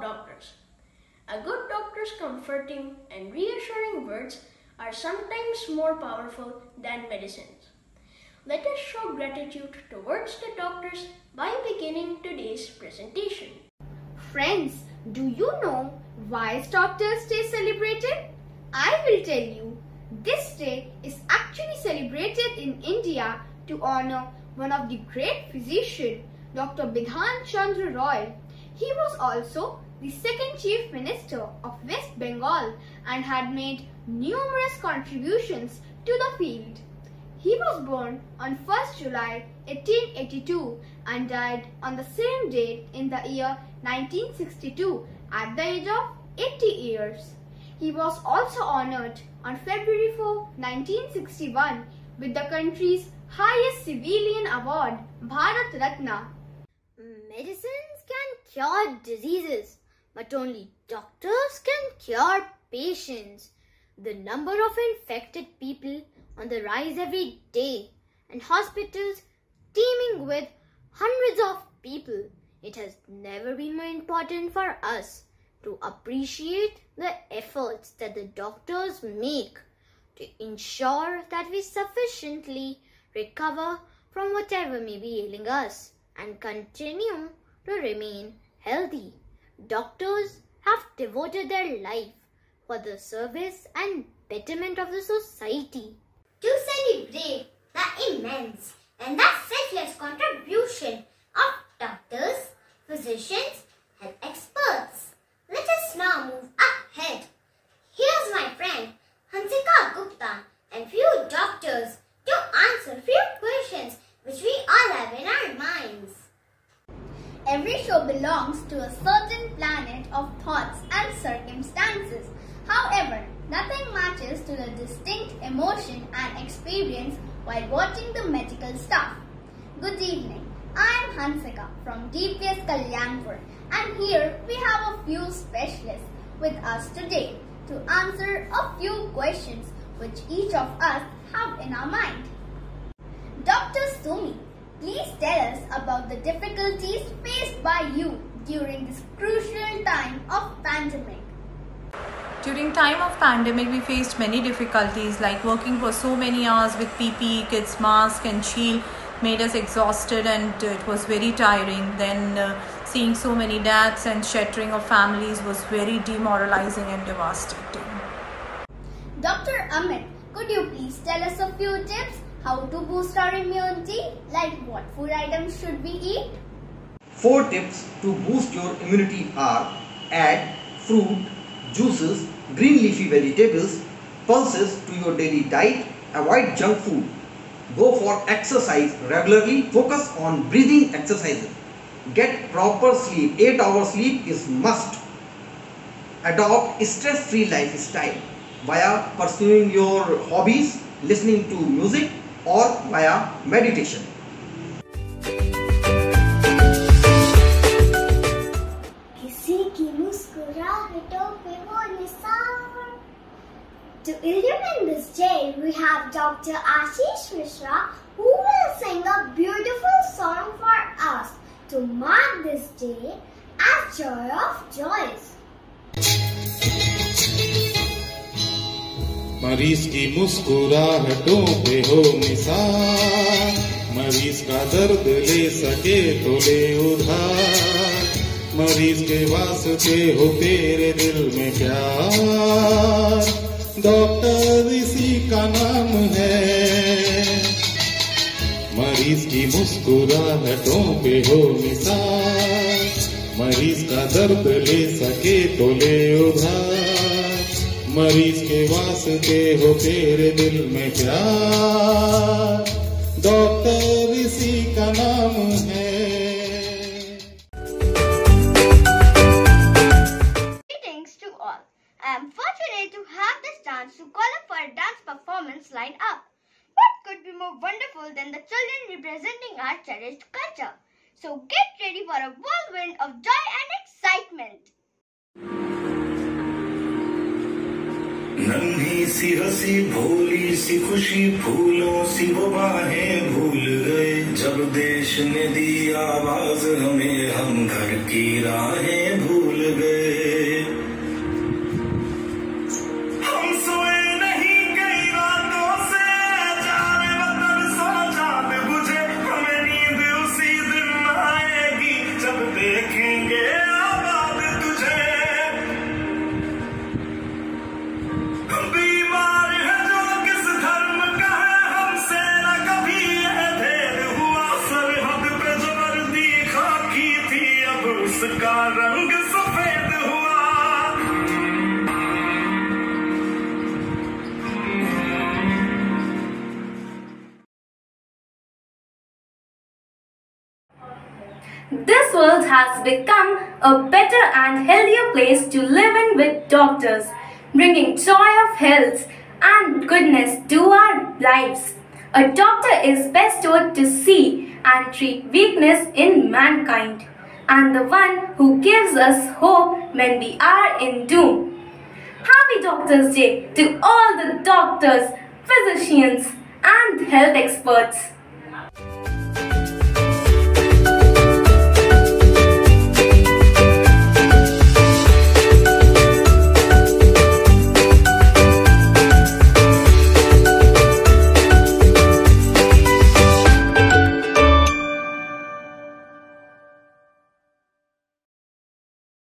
doctors. A good doctor's comforting and reassuring words are sometimes more powerful than medicines. Let us show gratitude towards the doctors by beginning today's presentation. Friends, do you know why is Doctors' Day celebrated? I will tell you. This day is actually celebrated in India to honor one of the great physicians, Dr. Bidhan Chandra Roy. He was also the second Chief Minister of West Bengal and had made numerous contributions to the field. He was born on 1st July 1882 and died on the same date in the year 1962 at the age of 80 years. He was also honored on February 4, 1961 with the country's highest civilian award, Bharat Ratna. Medicines can cure diseases, but only doctors can cure patients. The number of infected people on the rise every day and hospitals teeming with hundreds of people. It has never been more important for us to appreciate the efforts that the doctors make to ensure that we sufficiently recover from whatever may be ailing us and continue to remain healthy. Doctors have devoted their life for the service and betterment of the society. To celebrate the immense and the selfless contribution of doctors, physicians, and experts. Let us now move ahead. Here's my friend Hansika Gupta and few doctors to answer few questions which we all have in our minds. Every show belongs to a certain planet of thoughts and circumstances. However, nothing matches to the distinct emotion and experience while watching the medical stuff. Good evening. I am Hansika from DPS Kalyanpur and here we have a few specialists with us today to answer a few questions which each of us have in our mind. Dr. Sumi, please tell us about the difficulties faced by you during this crucial time of pandemic. During time of pandemic, we faced many difficulties like working for so many hours with PPE, kits, mask and shield made us exhausted and it was very tiring. Then uh, seeing so many deaths and shattering of families was very demoralizing and devastating. Dr. Amit, could you please tell us a few tips how to boost our immunity? Like what food items should we eat? Four tips to boost your immunity are add fruit, juices, green leafy vegetables, pulses to your daily diet, avoid junk food, go for exercise regularly, focus on breathing exercises, get proper sleep, 8 hours sleep is must, adopt stress-free lifestyle via pursuing your hobbies, listening to music or via meditation. To illumine this day, we have Dr. Ashish Mishra who will sing a beautiful song for us to mark this day as Joy of Joys. मरीज की मुस्कुराहटों पे हो निसार मरीज का दर्द ले सके तो ले उधार मरीज के वास्ते हो तेरे दिल में प्यार डॉक्टर इसी का नाम है। मरीज़ की मुस्कुराहटों पे हो निसार मरीज़ का दर्द ले सके तो ले उधार। मरीज़ के वास्ते हो तेरे दिल में प्यार। डॉक्टर इसी का नाम है। Chance to call up for a dance performance lined up. What could be more wonderful than the children representing our cherished culture? So get ready for a whirlwind of joy and excitement. नन्ही सी हँसी भोली सी खुशी फूलों सी वो बाहें भूल गए जब देश ने दी आवाज़ हमें हम घर की राहें देखेंगे आबाद तुझे। बीमार है जो किस धर्म का है, हमसे न कभी यह हुआ। सरहद पे जो वर्दी खाकी थी, अब उसका रंग This world has become a better and healthier place to live in with doctors, bringing joy of health and goodness to our lives. A doctor is bestowed to see and treat weakness in mankind, and the one who gives us hope when we are in doom. Happy Doctors' Day to all the doctors, physicians, and health experts.